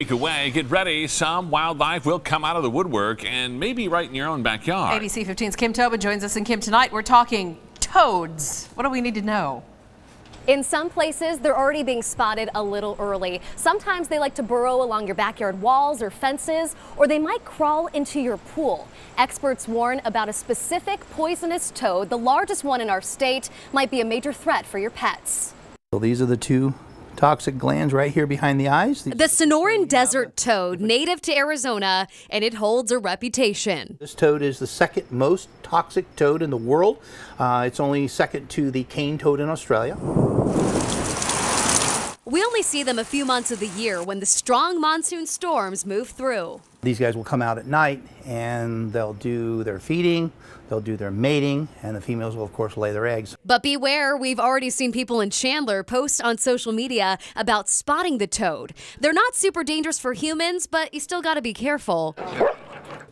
Week away, get ready. Some wildlife will come out of the woodwork and maybe right in your own backyard. ABC 15's Kim Tobin joins us. And Kim, tonight we're talking toads. What do we need to know? In some places, they're already being spotted a little early. Sometimes they like to burrow along your backyard walls or fences, or they might crawl into your pool. Experts warn about a specific poisonous toad, the largest one in our state, might be a major threat for your pets. So these are the two toxic glands right here behind the eyes. The Sonoran desert toad, native to Arizona, and it holds a reputation. This toad is the second most toxic toad in the world. Uh, it's only second to the cane toad in Australia. We only see them a few months of the year when the strong monsoon storms move through. These guys will come out at night and they'll do their feeding, they'll do their mating, and the females will, of course, lay their eggs. But beware, we've already seen people in Chandler post on social media about spotting the toad. They're not super dangerous for humans, but you still got to be careful.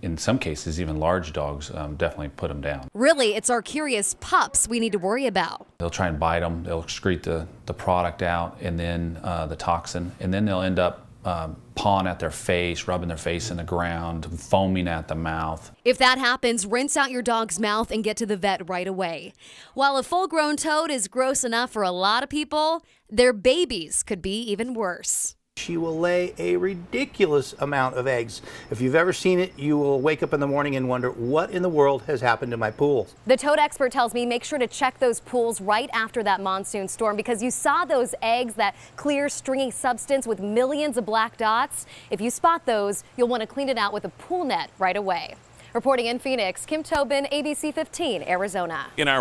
In some cases, even large dogs um, definitely put them down. Really, it's our curious pups we need to worry about. They'll try and bite them, they'll excrete the, the product out and then uh, the toxin, and then they'll end up um, pawing at their face, rubbing their face in the ground, foaming at the mouth. If that happens, rinse out your dog's mouth and get to the vet right away. While a full grown toad is gross enough for a lot of people, their babies could be even worse. She will lay a ridiculous amount of eggs. If you've ever seen it, you will wake up in the morning and wonder what in the world has happened to my pool. The toad expert tells me make sure to check those pools right after that monsoon storm because you saw those eggs, that clear stringy substance with millions of black dots. If you spot those, you'll want to clean it out with a pool net right away. Reporting in Phoenix, Kim Tobin, ABC 15, Arizona. In our